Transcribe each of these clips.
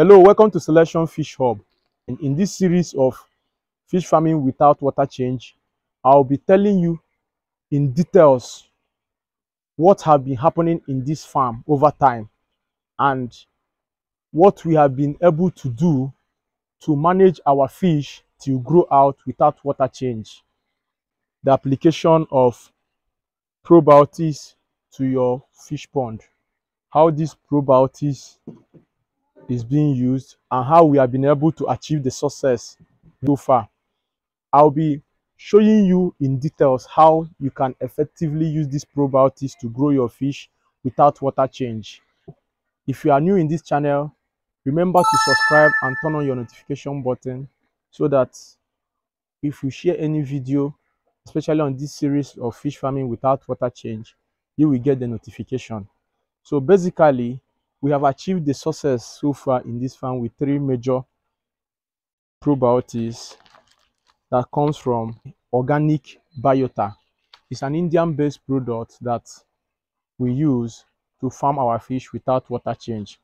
Hello, welcome to Selection Fish Hub. And in this series of fish farming without water change, I'll be telling you in details what have been happening in this farm over time and what we have been able to do to manage our fish to grow out without water change. The application of probiotics to your fish pond. How these probiotics is being used and how we have been able to achieve the success so far. I'll be showing you in details how you can effectively use these probiotics to grow your fish without water change. If you are new in this channel, remember to subscribe and turn on your notification button so that if you share any video, especially on this series of fish farming without water change, you will get the notification. So basically, we have achieved the success so far in this farm with three major probiotics that comes from Organica Biotech. It's an indian based product that we use to farm our fish without water change.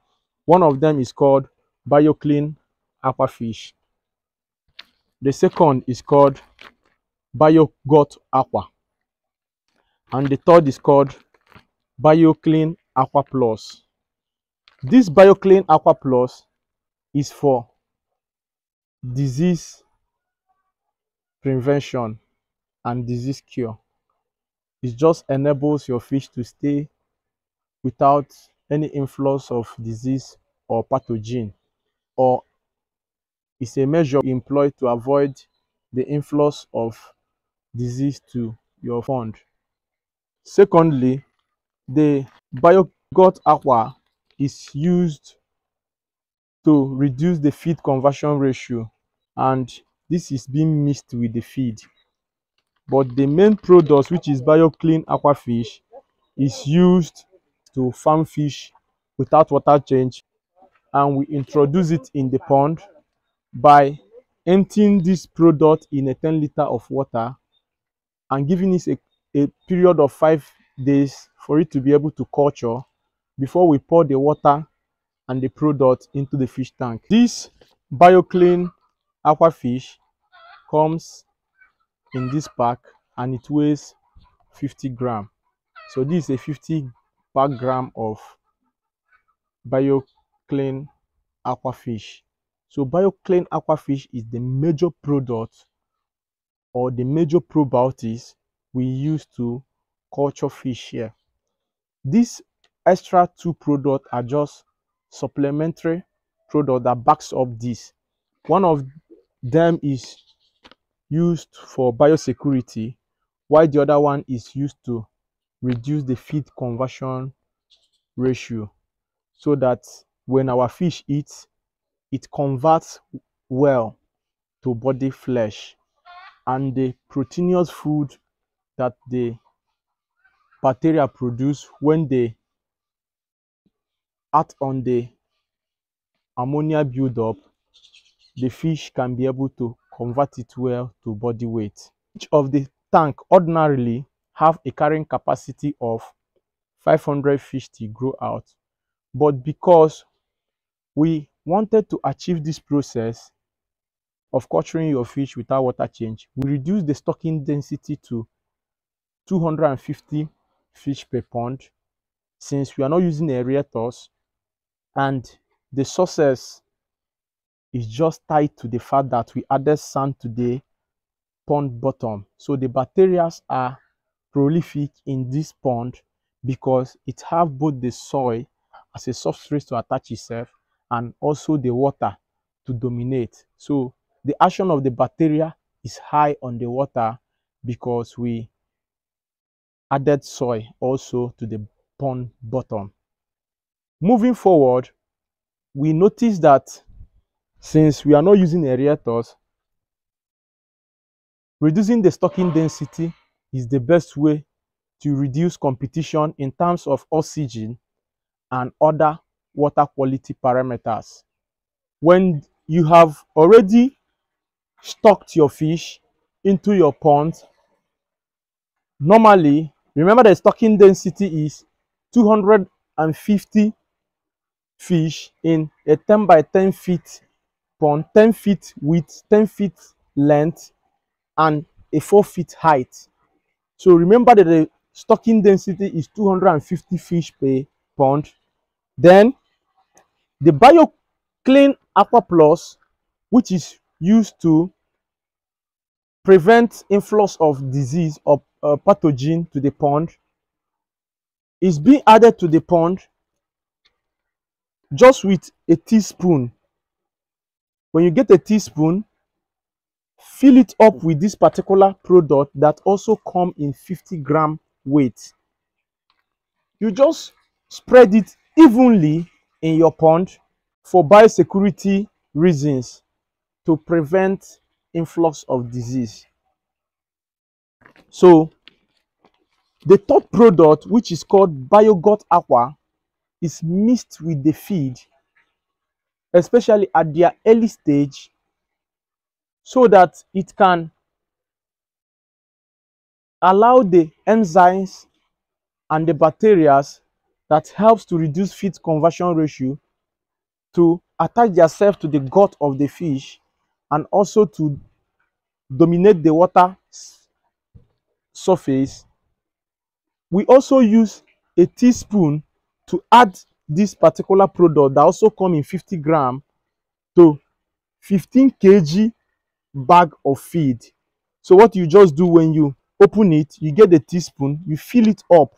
One of them is called bioclean aquafish. The second is called biogut aqua. And the third is called bioclean aqua plus this BioClean Aqua Plus is for disease prevention and disease cure. It just enables your fish to stay without any influx of disease or pathogen or it's a measure employed to avoid the influx of disease to your pond. Secondly, the BioGut Aqua is used to reduce the feed conversion ratio. And this is being mixed with the feed. But the main product which is bioclean aquafish is used to farm fish without water change. And we introduce it in the pond by emptying this product in a 10 liter of water and giving it a, a period of five days for it to be able to culture before we pour the water and the product into the fish tank. This BioClean aquafish comes in this pack and it weighs 50 gram. So this is a 50 per gram of BioClean aquafish. So BioClean aquafish is the major product or the major probiotics we use to culture fish here. This extra two products are just supplementary product that backs up this. One of them is used for biosecurity while the other one is used to reduce the feed conversion ratio so that when our fish eats it converts well to body flesh. And the proteinous food that the bacteria produce when they act on the ammonia buildup, the fish can be able to convert it well to body weight. Each of the tank ordinarily have a carrying capacity of 500 fish to grow out. But because we wanted to achieve this process of culturing your fish without water change, we reduced the stocking density to 250 fish per pond. Since we are not using aerators, and the success is just tied to the fact that we added sand to the pond bottom. So the bacteria are prolific in this pond because it have both the soil as a substrate to attach itself and also the water to dominate. So the action of the bacteria is high on the water because we added soil also to the pond bottom Moving forward, we notice that since we are not using aerators, reducing the stocking density is the best way to reduce competition in terms of oxygen and other water quality parameters. When you have already stocked your fish into your pond, normally, remember the stocking density is 250 fish in a 10 by 10 feet pond, 10 feet width, 10 feet length, and a 4 feet height. So remember that the stocking density is 250 fish per pond. Then the BioClean Aqua Plus, which is used to prevent influx of disease or uh, pathogen to the pond, is being added to the pond just with a teaspoon. When you get a teaspoon, fill it up with this particular product that also come in 50 gram weight. You just spread it evenly in your pond for biosecurity reasons to prevent influx of disease. So the third product, which is called BioGut Aqua, is mixed with the feed, especially at their early stage, so that it can allow the enzymes and the bacteria that helps to reduce feed conversion ratio to attach themselves to the gut of the fish and also to dominate the water surface. We also use a teaspoon to add this particular product that also come in 50 gram to 15 kg bag of feed. So what you just do when you open it, you get the teaspoon, you fill it up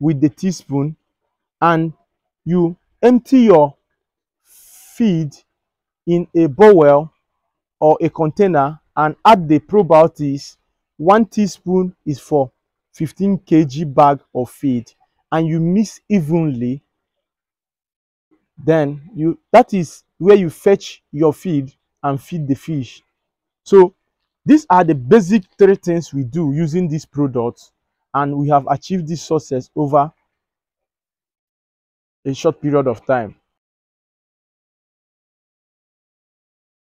with the teaspoon and you empty your feed in a bowl or a container and add the probiotics. One teaspoon is for 15 kg bag of feed and you mix evenly then you that is where you fetch your feed and feed the fish. So these are the basic three things we do using these products and we have achieved this success over a short period of time